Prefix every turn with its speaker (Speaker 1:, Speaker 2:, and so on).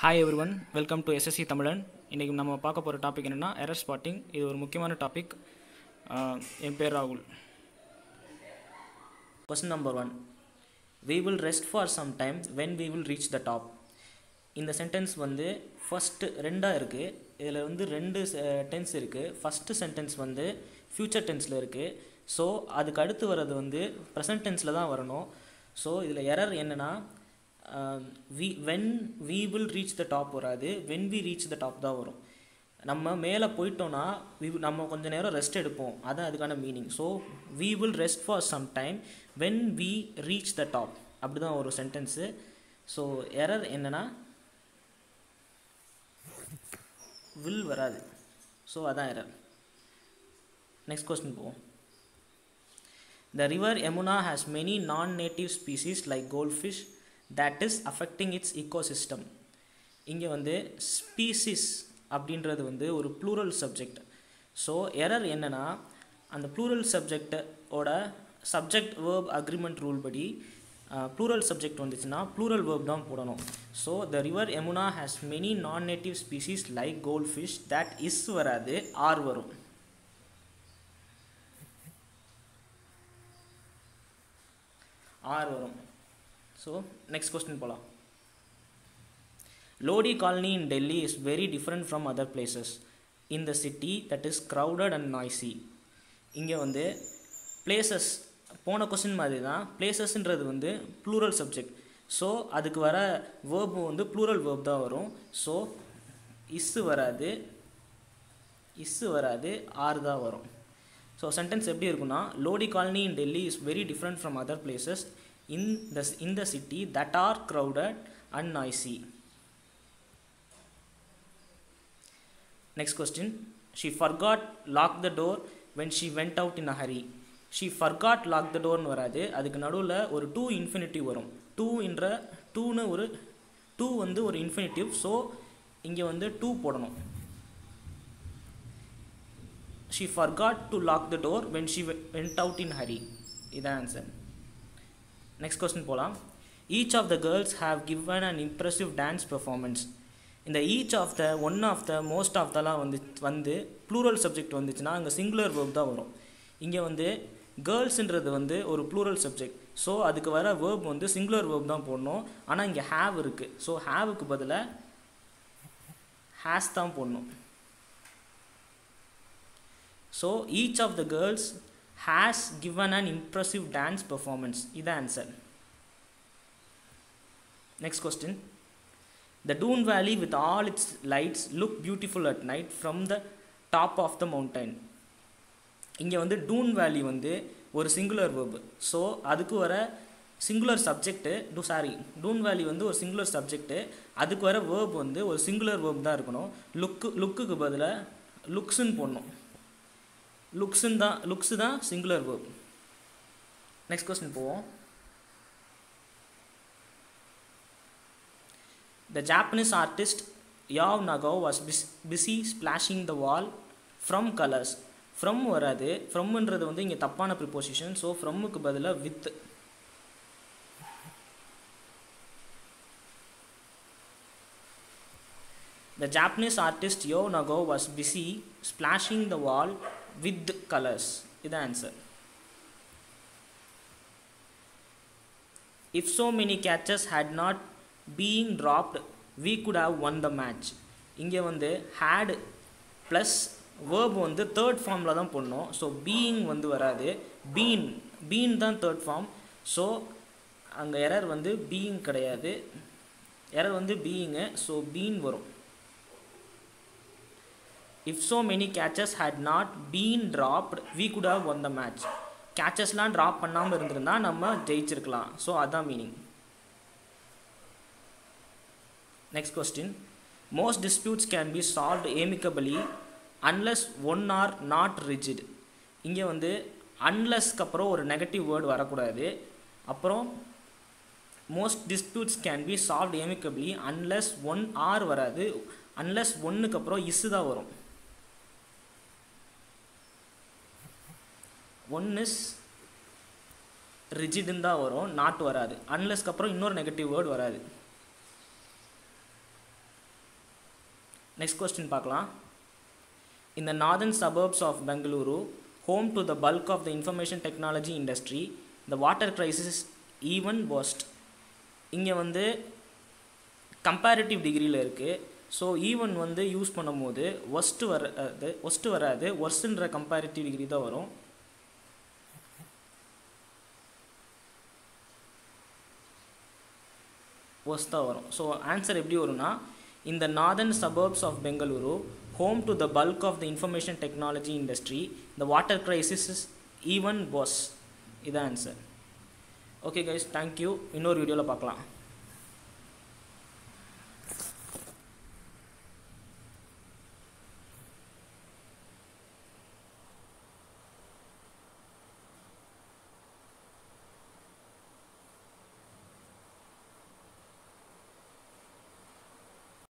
Speaker 1: Hi everyone welcome to SSC Tamilan இன்றைக்கி நம்ம பார்க்க போகிற டாபிக் என்னென்னா எரர் ஸ்பாட்டிங் இது ஒரு முக்கியமான டாபிக் என் பேர் ராகுல். Question number one we will rest for some time when we will reach the top இந்த சென்டென்ஸ் வந்து ஃபஸ்ட்டு ரெண்டாக இருக்குது இதில் வந்து ரெண்டு டென்ஸ் இருக்குது ஃபஸ்ட்டு சென்டென்ஸ் வந்து ஃப்யூச்சர் டென்ஸில் இருக்குது ஸோ அதுக்கு அடுத்து வர்றது வந்து ப்ரெசன்ட் டென்ஸில் தான் வரணும். ஸோ இதில் எரர் என்னென்னா we when we will reach the top வராது. When we reach the top தான் வரும். நம்ம மேலே போயிட்டோன்னா வி நம்ம கொஞ்சம் நேரம் ரெஸ்ட் எடுப்போம். அதான் அதுக்கான meaning so we will rest for some time when we reach the top அப்படி தான் ஒரு சென்டென்ஸு ஸோ எரர் என்னென்னா வில் வராது. ஸோ அதான் எரர் நெக்ஸ்ட் கொஸ்டின் போவோம். The river Yamuna has many non native species like goldfish that is affecting its ecosystem இங்கே வந்து species அப்படின்றது வந்து ஒரு ப்ளூரல் சப்ஜெக்ட் ஸோ எரர் என்னென்னா அந்த ப்ளூரல் சப்ஜெக்டோட சப்ஜெக்ட் வேர்ப் அக்ரிமெண்ட் ரூல் படி ப்ளூரல் சப்ஜெக்ட் வந்துச்சுன்னா ப்ளூரல் வேர்ப் தான் போடணும். So the river Yamuna has many non native species like gold fish that is வராது ஆர் வரும். ஆர் வரும். ஸோ நெக்ஸ்ட் கொஸ்டின் போகலாம் Lodhi colony in Delhi is very different from other places in the city that is crowded and noisy இங்கே வந்து places போன question மாதிரி தான் பிளேசஸ்ன்றது வந்து ப்ளூரல் சப்ஜெக்ட் ஸோ அதுக்கு வர வேர்பு வந்து ப்ளூரல் வேர்ப் தான் வரும். ஸோ இஸ்ஸு வராது இஸ்ஸு வராது ஆறு தான் வரும். ஸோ சென்டென்ஸ் எப்படி இருக்குன்னா Lodhi colony in Delhi is very different from other places in the in the city that are crowded and noisy next question she forgot lock the door when she went out in a hurry she forgot lock the டோர்னு வராது. அதுக்கு நடுவில் ஒரு two infinitive வரும். Two என்ற டூன்னு ஒரு two வந்து ஒரு இன்ஃபினிட்டிவ் ஸோ இங்கே வந்து டூ போடணும். She forgot to lock the door when she went out in hurry இதான் ஆன்சர் நெக்ஸ்ட் கொஸ்டின் போகலாம் each of the girls have given an impressive dance performance இந்த each of the one of the most of தலாம் வந்து வந்து plural subject வந்துச்சுன்னா அங்கே singular verb தான் வரும். இங்கே வந்து கேர்ள்ஸுன்றது வந்து ஒரு ப்ளூரல் சப்ஜெக்ட் ஸோ அதுக்கு வர வேர்ப் வந்து சிங்குலர் வேர்ப் தான் போடணும். ஆனால் இங்கே ஹேவ் இருக்குது ஸோ ஹாவுக்கு பதிலாக ஹேஸ் தான் போடணும். So each of the girls has given an impressive dance performance இதான் answer next question the Doon valley with all its lights look beautiful at night from the top of the mountain இங்கே வந்து டூன் வேலி வந்து ஒரு singular verb so அதுக்கு வர singular subject two sorry டூன் வேலி வந்து ஒரு சிங்குலர் சப்ஜெக்ட்டு அதுக்கு வர வேர்ப் வந்து ஒரு சிங்குலர் வேர்ப் தான் இருக்கணும். லுக்கு லுக்குக்கு பதிலாக லுக்ஸுன்னு போடணும். லுக்ஸுன்னு தான் லுக்ஸு தான் சிங்குலர் வேர்ப் நெக்ஸ்ட் கொஸ்டின் போவோம் the Japanese artist Yao Nako was பிஸ் busy splashing the wall from colours from வராது ஃப்ரம்ன்றது வந்து இங்கே தப்பான ப்ரிப்போசிஷன் ஸோ ஃப்ரம்முக்கு பதிலாக with the Japanese artist Yo Nako was busy splashing the wall with colours. இது answer if so many catches had not being dropped we could have won the match இங்கே வந்து ஹேடு ப்ளஸ் வேர்ப் வந்து third ஃபார்மில் தான் போடணும். So being வந்து வராது. Been been தான் தேர்ட் ஃபார்ம் ஸோ அங்கே எரர் வந்து பீயிங் கிடையாது. எரர் வந்து பீயிங்கு ஸோ பீன் வரும். If so many catches had not been dropped we could have won the match கேச்சஸ்லாம் drop பண்ணாமல் இருந்திருந்தால் நம்ம ஜெயிச்சிருக்கலாம். ஸோ அதான் meaning next question most disputes can be solve amicably unless one are not rigid இங்கே வந்து அன்லஸ்க்கு அப்புறம் ஒரு நெகட்டிவ் வேர்டு வரக்கூடாது. அப்புறம் most disputes can be solve amicably unless one are வராது. அன்லஸ் ஒன்றுக்கு அப்புறம் இஸ்ஸு தான் வரும். ஒன் இஸ் ரிஜிடுன்னு தான் வரும் நாட் வராது. அன்லஸ்க்கு அப்புறம் இன்னொரு நெகட்டிவ் வேர்டு வராது. நெக்ஸ்ட் கொஸ்டின் பார்க்கலாம். இந்த northern suburbs of Bengaluru home to the bulk of the information technology industry the water water even worst இங்கே வந்து கம்பேரிட்டிவ் டிகிரியில் இருக்குது ஸோ ஈவன் வந்து யூஸ் பண்ணும்போது ஒஸ்ட்டு வராது ஒஸ்ட்டு வராது. ஒர்ஸ்ன்ற கம்பேரிட்டிவ் டிகிரி தான் வரும். ஒர்ஸ் தான் வரும் ஸோ ஆன்சர் எப்படி வரும்னா in the northern suburbs of Bengaluru, home to the bulk of the information technology industry, the water crisis is even worse. இதான் answer okay guys thank you இன்னொரு வீடியோவில் பார்க்கலாம்